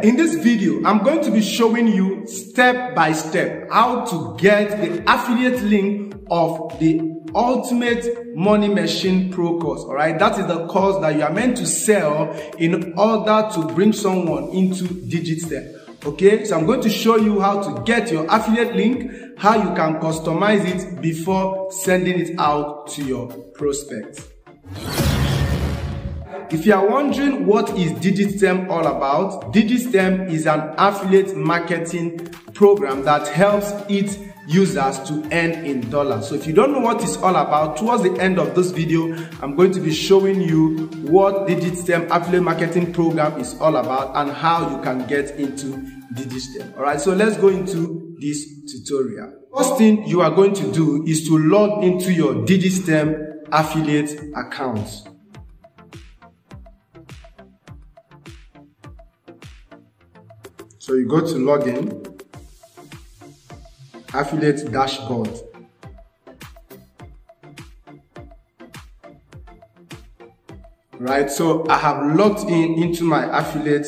In this video, I'm going to be showing you step by step how to get the affiliate link of the Ultimate Money Machine Pro course. All right, that is the course that you are meant to sell in order to bring someone into Digitstem. Okay, so I'm going to show you how to get your affiliate link, how you can customize it before sending it out to your prospects. If you are wondering what is DigiStem all about, DigiStem is an affiliate marketing program that helps its users to earn in dollars. So if you don't know what it's all about, towards the end of this video, I'm going to be showing you what DigiStem affiliate marketing program is all about and how you can get into DigiStem. All right, so let's go into this tutorial. First thing you are going to do is to log into your DigiStem affiliate account. So you go to login, affiliate dashboard. Right, so I have logged in into my affiliate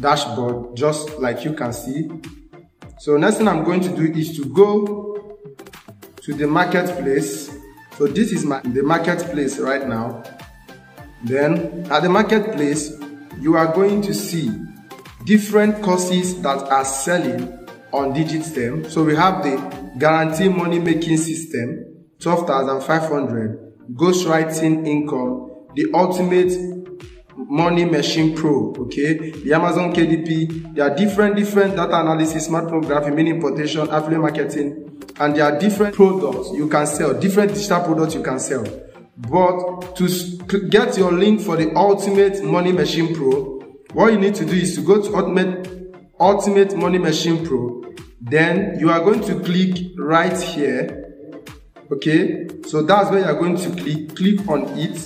dashboard just like you can see. So next thing I'm going to do is to go to the marketplace. So this is my the marketplace right now. Then at the marketplace, you are going to see different courses that are selling on DigitStem. So we have the guarantee money making system, 12,500, ghostwriting income, the ultimate money machine pro, okay, the Amazon KDP, there are different, different data analysis, smartphone graphic, mini importation, affiliate marketing, and there are different products you can sell, different digital products you can sell. But to get your link for the ultimate money machine pro, what you need to do is to go to Ultimate, Ultimate Money Machine Pro. Then you are going to click right here. Okay, so that's where you are going to click. Click on it.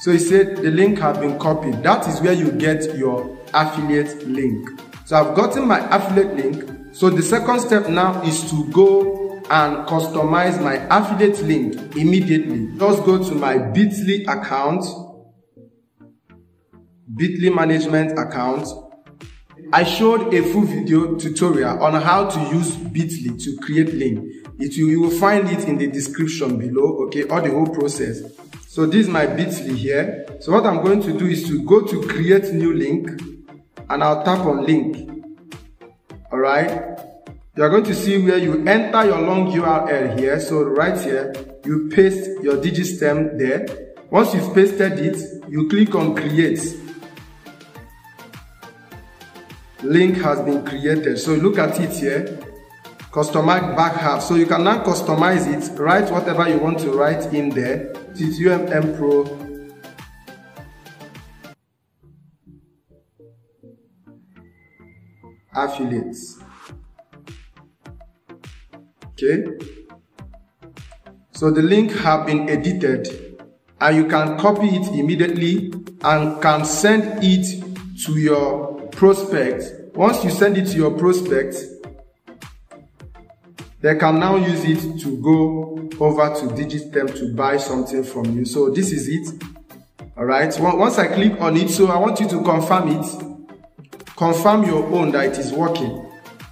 So it said the link has been copied. That is where you get your affiliate link. So I've gotten my affiliate link. So the second step now is to go and customize my affiliate link immediately. Just go to my Bitly account Bitly management account. I showed a full video tutorial on how to use Bitly to create link. It will, you will find it in the description below, okay, or the whole process. So this is my Bitly here. So what I'm going to do is to go to create new link and I'll tap on link. Alright. You are going to see where you enter your long URL here. So right here, you paste your DigiStem there. Once you've pasted it, you click on create link has been created. So look at it here. Customize back half. So you can now customize it, write whatever you want to write in there. It's UMM Pro. Affiliates. Okay. So the link have been edited and you can copy it immediately and can send it to your prospect, once you send it to your prospect, they can now use it to go over to DigiStem to buy something from you. So this is it. All right. Once I click on it, so I want you to confirm it. Confirm your own that it is working.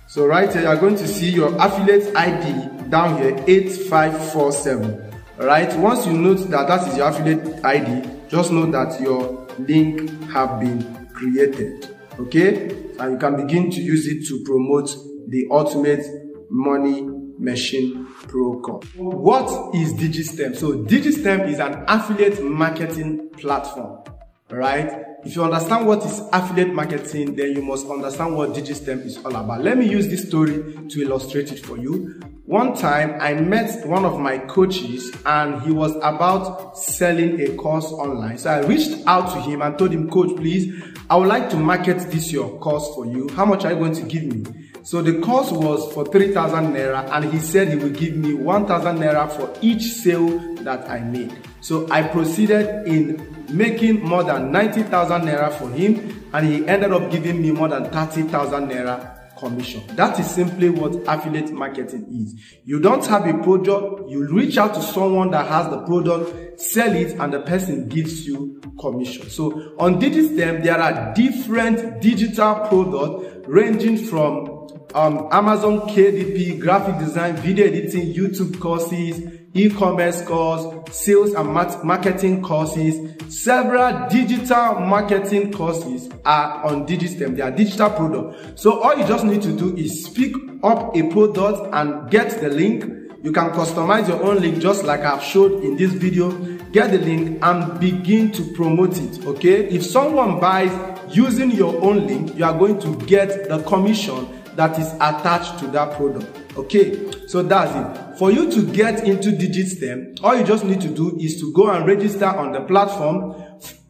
So right here, you're going to see your affiliate ID down here, 8547. All right. Once you note that that is your affiliate ID, just know that your link have been created okay? And you can begin to use it to promote the ultimate money machine pro course what is digistem? So digistem is an affiliate marketing platform right if you understand what is affiliate marketing then you must understand what digistem is all about let me use this story to illustrate it for you one time I met one of my coaches and he was about selling a course online. So I reached out to him and told him, coach, please, I would like to market this your course for you. How much are you going to give me? So the course was for 3,000 Naira and he said he would give me 1,000 Naira for each sale that I made. So I proceeded in making more than 90,000 Naira for him and he ended up giving me more than 30,000 Naira commission. That is simply what affiliate marketing is. You don't have a product, you reach out to someone that has the product, sell it, and the person gives you commission. So on DigiStem, there are different digital products ranging from um, Amazon KDP, graphic design, video editing, YouTube courses, e-commerce course, sales and marketing courses, several digital marketing courses are on Digistem. They are digital products. So all you just need to do is pick up a product and get the link. You can customize your own link just like I've showed in this video. Get the link and begin to promote it, okay? If someone buys using your own link, you are going to get the commission that is attached to that product. Okay, so that's it. For you to get into DigitStem, all you just need to do is to go and register on the platform.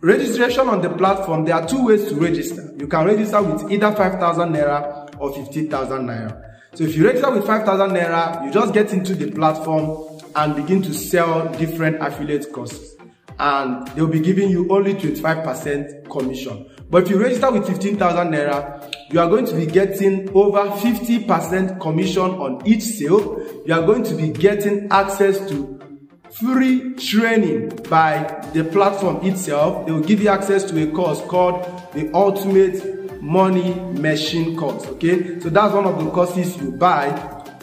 Registration on the platform, there are two ways to register. You can register with either 5,000 Naira or 50,000 Naira. So if you register with 5,000 Naira, you just get into the platform and begin to sell different affiliate courses. And they'll be giving you only 25% commission. But if you register with 15,000 Naira, you are going to be getting over 50% commission on each sale. You are going to be getting access to free training by the platform itself. They will give you access to a course called the Ultimate Money Machine course. Okay, so that's one of the courses you buy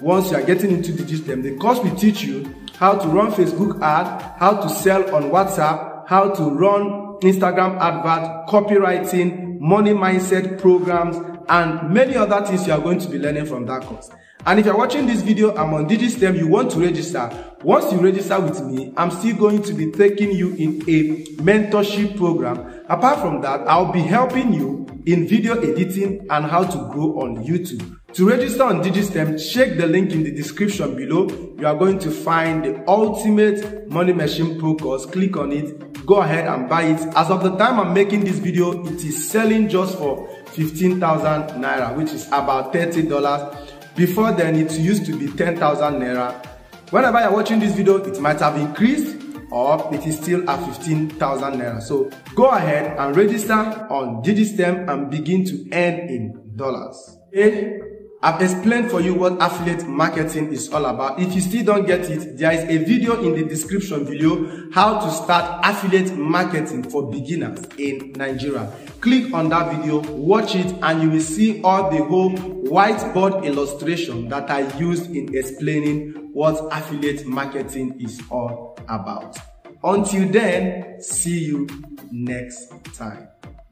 once you are getting into the system. The course will teach you how to run Facebook ad, how to sell on WhatsApp, how to run Instagram advert, copywriting, money mindset programs, and many other things you are going to be learning from that course. And if you're watching this video, I'm on DigiStem, you want to register. Once you register with me, I'm still going to be taking you in a mentorship program. Apart from that, I'll be helping you in video editing and how to grow on YouTube. To register on DigiStem, check the link in the description below. You are going to find the ultimate money machine pro course. Click on it, go ahead and buy it. As of the time I'm making this video, it is selling just for 15,000 Naira, which is about $30. Before then, it used to be 10,000 Naira. Whenever you're watching this video, it might have increased or it is still at 15,000 Naira. So go ahead and register on DigiStem and begin to earn in dollars. Okay? I've explained for you what affiliate marketing is all about. If you still don't get it, there is a video in the description below how to start affiliate marketing for beginners in Nigeria. Click on that video, watch it, and you will see all the whole whiteboard illustration that I used in explaining what affiliate marketing is all about. Until then, see you next time.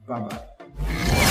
Bye bye.